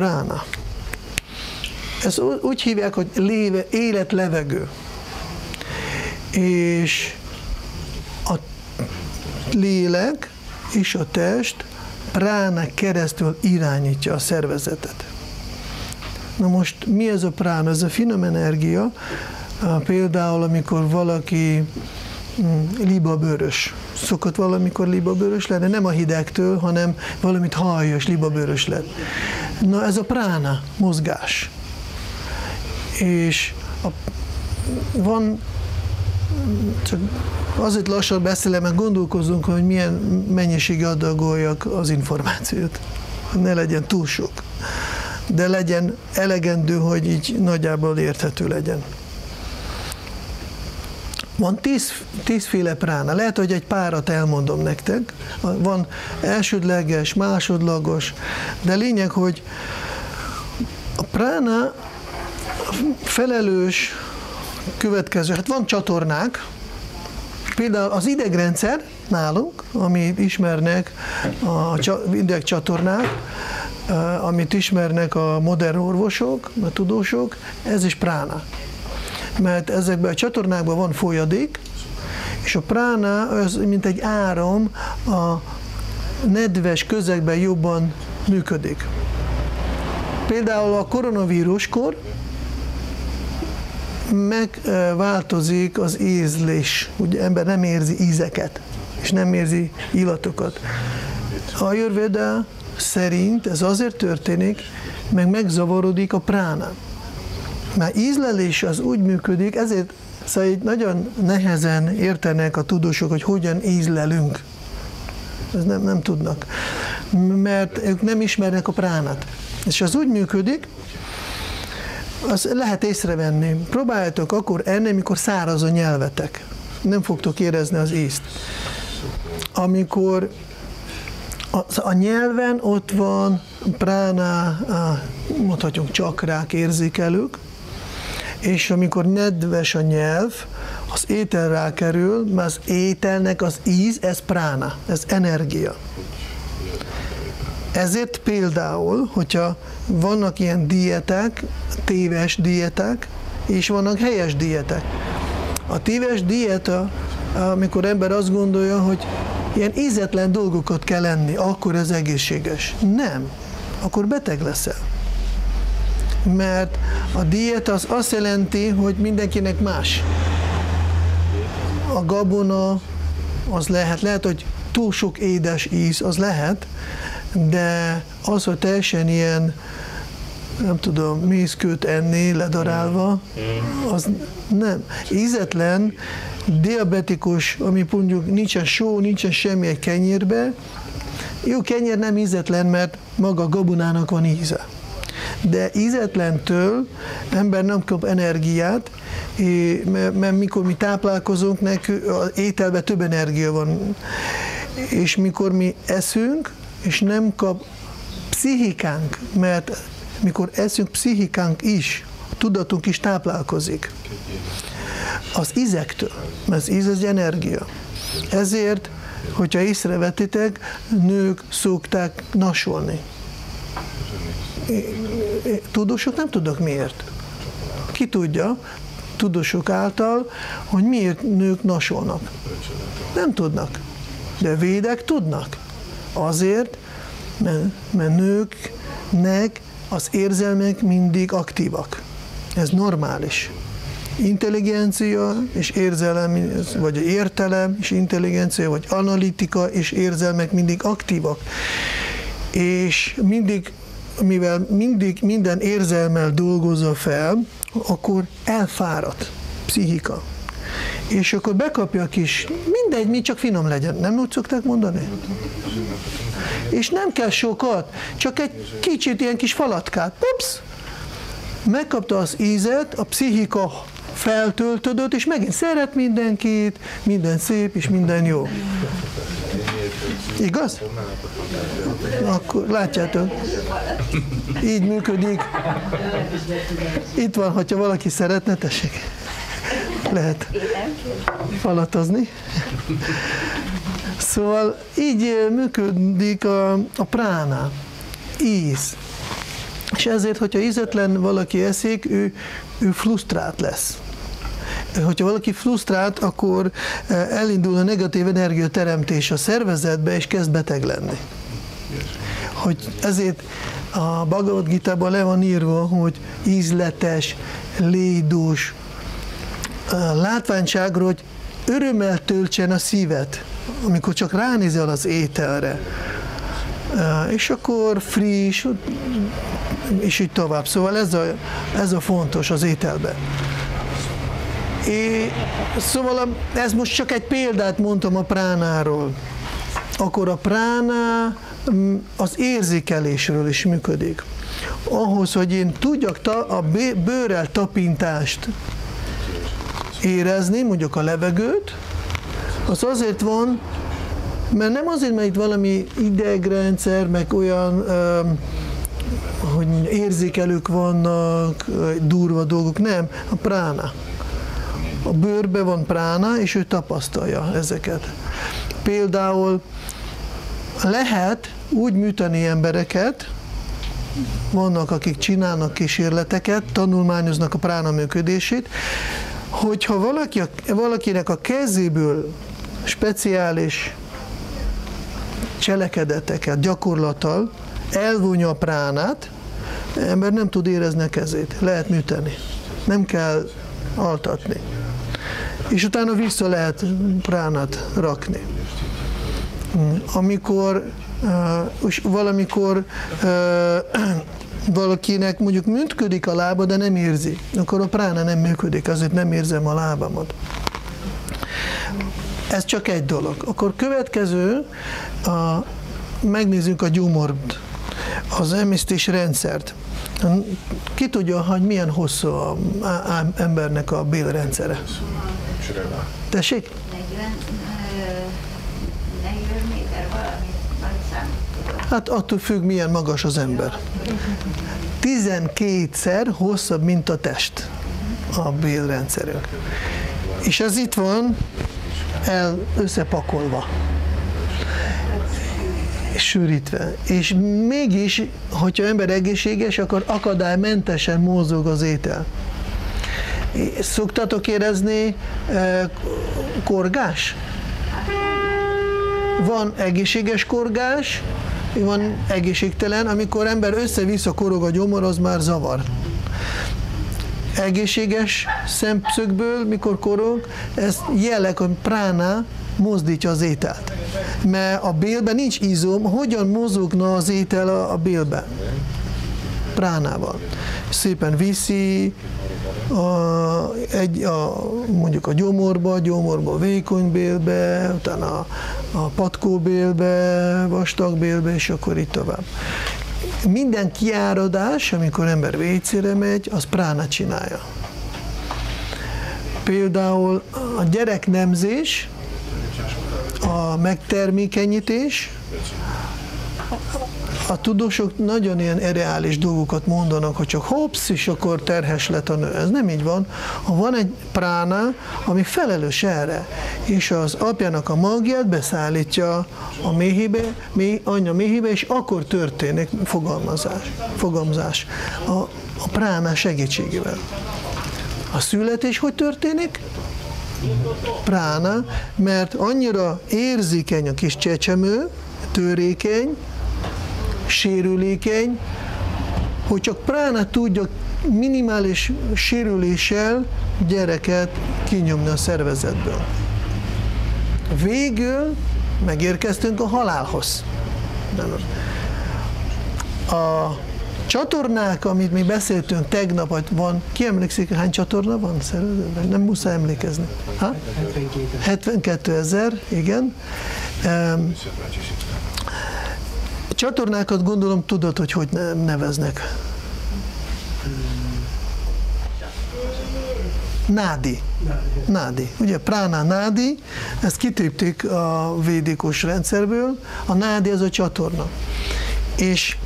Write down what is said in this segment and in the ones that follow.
prána. Ezt úgy hívják, hogy léve, életlevegő. És a lélek és a test prána keresztül irányítja a szervezetet. Na most mi ez a prána? Ez a finom energia, például amikor valaki mm, libabőrös, szokott valamikor libabőrös lenni, nem a hidegtől, hanem valamit hallja, és libabőrös lett. Na ez a prána, mozgás. És a, van, csak azért lassan beszélem, mert gondolkozunk, hogy milyen mennyiségű adagoljak az információt. Ne legyen túl sok de legyen elegendő, hogy így nagyjából érthető legyen. Van tíz, tízféle prána. Lehet, hogy egy párat elmondom nektek. Van elsődleges, másodlagos, de lényeg, hogy a prána felelős következő, hát van csatornák, például az idegrendszer nálunk, amit ismernek a idegcsatornák, amit ismernek a modern orvosok, a tudósok, ez is prána. Mert ezekben a csatornákban van folyadék, és a prána az, mint egy áram, a nedves közegben jobban működik. Például a koronavíruskor megváltozik az ízlés, ugye ember nem érzi ízeket, és nem érzi illatokat. A Jörvéda szerint ez azért történik, meg megzavarodik a prána. Már ízlelés az úgy működik, ezért szóval így nagyon nehezen értenek a tudósok, hogy hogyan ízlelünk. Ez nem, nem tudnak. Mert ők nem ismernek a pránat. És az úgy működik, az lehet észrevenni. Próbáljátok akkor enni, mikor száraz a nyelvetek. Nem fogtok érezni az ízt. Amikor a, a nyelven ott van prána, mondhatjuk csakrák, érzékelők, és amikor nedves a nyelv, az étel rákerül, mert az ételnek az íz, ez prána, ez energia. Ezért például, hogyha vannak ilyen dietek, téves dietek, és vannak helyes dietek. A téves dieta, amikor ember azt gondolja, hogy ilyen ízetlen dolgokat kell enni, akkor ez egészséges. Nem, akkor beteg leszel. Mert a diét az azt jelenti, hogy mindenkinek más. A gabona az lehet, lehet, hogy túl sok édes íz, az lehet, de az, hogy teljesen ilyen, nem tudom, mészkőt enni ledarálva, az nem. Ízetlen, diabetikus, ami mondjuk nincsen só, nincsen semmi egy kenyérbe, jó, kenyér nem ízetlen, mert maga a gabonának van íze. De ízetlentől ember nem kap energiát, mert mikor mi táplálkozunk, nekünk az ételben több energia van. És mikor mi eszünk, és nem kap pszichikánk, mert mikor eszünk, pszichikánk is, tudatunk is táplálkozik. Az ízektől, mert az íz az energia. Ezért, hogyha észrevetitek, nők szokták nasolni. Tudósok nem tudok miért. Ki tudja, tudósok által, hogy miért nők nasolnak. Nem tudnak. De védek tudnak. Azért, mert, mert nőknek az érzelmek mindig aktívak. Ez normális. Intelligencia és érzelem, vagy értelem és intelligencia, vagy analitika és érzelmek mindig aktívak. És mindig, mivel mindig minden érzelmel dolgozza fel, akkor elfáradt pszichika. És akkor bekapja a kis, mindegy, mi csak finom legyen. Nem úgy szokták mondani? És nem kell sokat, csak egy kicsit ilyen kis falatkát. Ups! Megkapta az ízet, a pszichika feltöltödött, és megint szeret mindenkit, minden szép, és minden jó. Igaz? Akkor látjátok, így működik. Itt van, hogyha valaki szeretne, tessék. Lehet falatozni. Szóval így működik a, a prána, íz. És ezért, hogyha ízetlen valaki eszik, ő, ő frusztrált lesz. Hogyha valaki frusztrált, akkor elindul a negatív energia teremtés a szervezetbe, és kezd beteg lenni. Hogy ezért a Bhagavad gita le van írva, hogy ízletes, lédús, látványságra, hogy örömmel töltsen a szívet, amikor csak ránézel az ételre. És akkor friss, és így tovább. Szóval ez a, ez a fontos az ételben. É, szóval ez most csak egy példát mondtam a pránáról. Akkor a prána mm, az érzékelésről is működik. Ahhoz, hogy én tudjak ta, a bőrrel tapintást érezni, mondjuk a levegőt, az azért van, mert nem azért, mert itt valami idegrendszer, meg olyan, hogy érzékelők vannak, durva dolgok, nem, a prána. A bőrbe van prána, és ő tapasztalja ezeket. Például lehet úgy műteni embereket, vannak, akik csinálnak kísérleteket, tanulmányoznak a prána működését, hogyha valaki, valakinek a kezéből speciális cselekedeteket, gyakorlattal elvonja a pránát, ember nem tud érezni a kezét, lehet műteni, nem kell altatni. És utána vissza lehet pránát rakni. Amikor és valamikor valakinek mondjuk működik a lába, de nem érzi, akkor a prána nem működik, azért nem érzem a lábamat. Ez csak egy dolog. Akkor következő, a, megnézzük a gyomort, az emésztés rendszert. Ki tudja, hogy milyen hosszú a, a, a embernek a bélrendszere? Tessék? 40, 40 méter valami, Hát attól függ, milyen magas az ember. 12-szer hosszabb, mint a test a bélrendszerünk. És ez itt van el összepakolva sűrítve. És mégis, hogyha ember egészséges, akkor akadálymentesen mozog az étel. Szoktatok érezni eh, korgás? Van egészséges korgás, van egészségtelen, amikor ember össze-vissza korog a gyomor, az már zavar. Egészséges szemszögből, mikor korog, ez jelek, hogy prána mozdítja az ételt. Mert a bélben nincs izom, hogyan mozogna az étel a, a bélben? Pránával. Szépen viszi, a, egy, a, mondjuk a gyomorba, gyomorba vékony bélbe, utána a, a patkóbélbe, vastagbélbe, és akkor itt tovább. Minden kiáradás, amikor ember vécére megy, az prána csinálja. Például a gyereknemzés, a megtermékenyítés, a tudósok nagyon ilyen reális dolgokat mondanak, hogy csak hopsz, és akkor terhes lett a nő. Ez nem így van. Ha van egy prána, ami felelős erre, és az apjának a magját beszállítja a méhébe, mély, anya méhébe, és akkor történik fogalmazás, fogalmazás a, a prána segítségével. A születés hogy történik? Prána, mert annyira érzékeny a kis csecsemő, törékeny, sérülékeny, hogy csak prána tudja minimális sérüléssel gyereket kinyomni a szervezetből. Végül megérkeztünk a halálhoz. A csatornák, amit mi beszéltünk tegnap, hogy van, ki emlékszik, hány csatorna van? Nem muszáj emlékezni. Ha? 72 ezer, igen. Csatornákat gondolom tudod, hogy hogy neveznek. Nádi. Nádi. Ugye prána nádi, ezt kitépték a védikus rendszerből. A nádi az a csatorna. És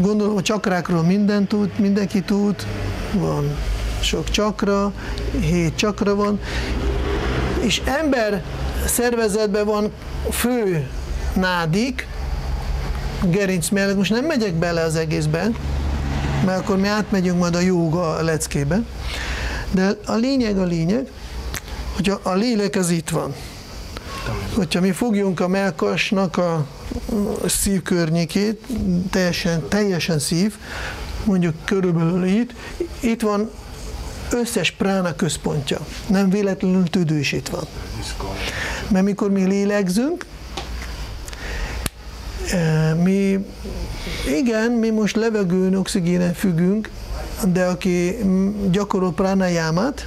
gondolom a csakrákról minden tud, mindenki tud, van sok csakra, hét csakra van, és ember szervezetben van fő nádik, gerinc mellett, most nem megyek bele az egészbe, mert akkor mi átmegyünk majd a jóga leckébe, de a lényeg a lényeg, hogy a, lélek az itt van. Hogyha mi fogjunk a melkasnak a szív környékét, teljesen, teljesen szív, mondjuk körülbelül itt, itt van összes prána központja. Nem véletlenül tüdő is itt van. Mert mikor mi lélegzünk, mi, igen, mi most levegőn, oxigénen függünk, de aki gyakorol pránájámát,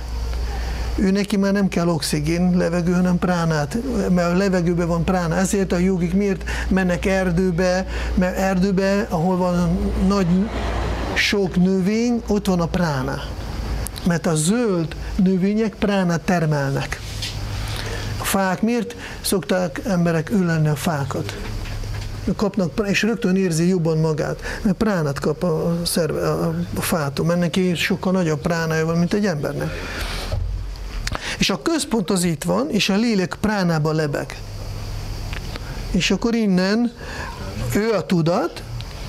ő neki már nem kell oxigén, levegő, hanem pránát, mert a levegőben van prána. Ezért a jogik miért mennek erdőbe, mert erdőbe, ahol van nagy sok növény, ott van a prána. Mert a zöld növények pránát termelnek. A fák miért szokták emberek ülni a fákat? Kapnak, és rögtön érzi jobban magát, mert pránat kap a, szerve, a, a fától, mert neki sokkal nagyobb pránája van, mint egy embernek. És a központ az itt van, és a lélek pránába lebeg. És akkor innen ő a tudat,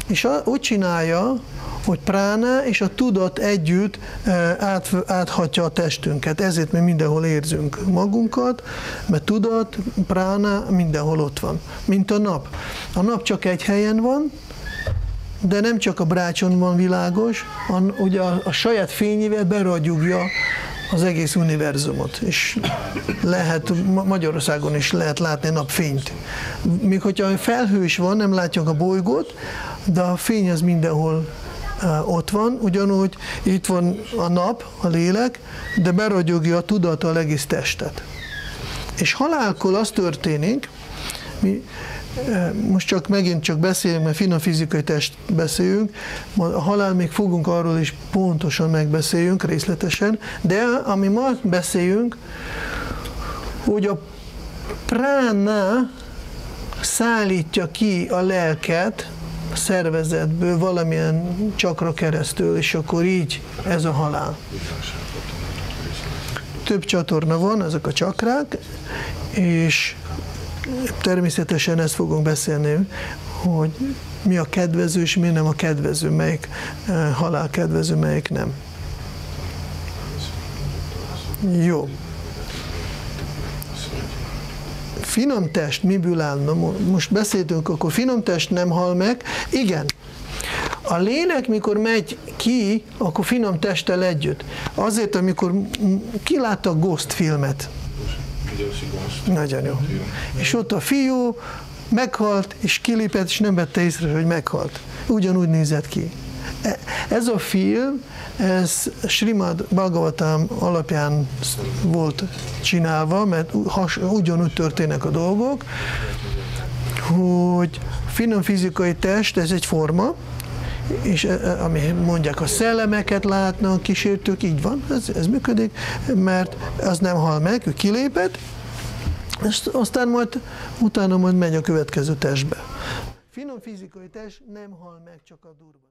és a, úgy csinálja, hogy prána és a tudat együtt eh, át, áthatja a testünket. Ezért mi mindenhol érzünk magunkat, mert tudat, prána mindenhol ott van. Mint a nap. A nap csak egy helyen van, de nem csak a brácson van világos, a, ugye a, a saját fényével beragyugja az egész univerzumot, és lehet, Magyarországon is lehet látni napfényt. Még hogyha felhő is van, nem látjuk a bolygót, de a fény az mindenhol ott van, ugyanúgy itt van a nap, a lélek, de beragyogja a tudat a egész testet. És halálkor az történik, mi most csak megint csak beszélünk, mert finom fizikai test beszélünk, a halál még fogunk arról is pontosan megbeszéljünk részletesen, de ami ma beszéljünk, hogy a prána szállítja ki a lelket szervezetből valamilyen csakra keresztül, és akkor így ez a halál. Több csatorna van, ezek a csakrák, és természetesen ezt fogunk beszélni, hogy mi a kedvező, és mi nem a kedvező, melyik eh, halál kedvező, melyik nem. Jó. Finom test miből állna? Most beszéltünk, akkor finom test nem hal meg. Igen, a lélek, mikor megy ki, akkor finom testtel együtt. Azért, amikor kilátta a Ghost filmet, nagyon jó. És ott a fiú meghalt, és kilépett, és nem vette észre, hogy meghalt. Ugyanúgy nézett ki. Ez a film, ez Srimad Bhagavatam alapján volt csinálva, mert ugyanúgy történnek a dolgok, hogy finom fizikai test, ez egy forma, és e, e, ami mondják, a szellemeket látnak, kísértők, így van, ez, ez működik, mert az nem hal meg, ő kilépett, és aztán majd utána majd megy a következő testbe. Finom fizikai test nem hal meg, csak a durva.